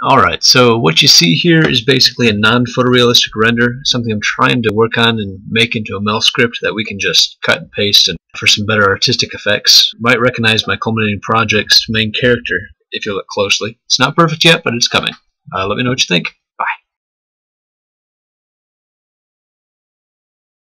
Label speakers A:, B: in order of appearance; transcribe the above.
A: Alright, so what you see here is basically a non-photorealistic render, something I'm trying to work on and make into a MEL script that we can just cut and paste and for some better artistic effects. You might recognize my culminating project's main character if you look closely. It's not perfect yet, but it's coming. Uh, let me know what you think.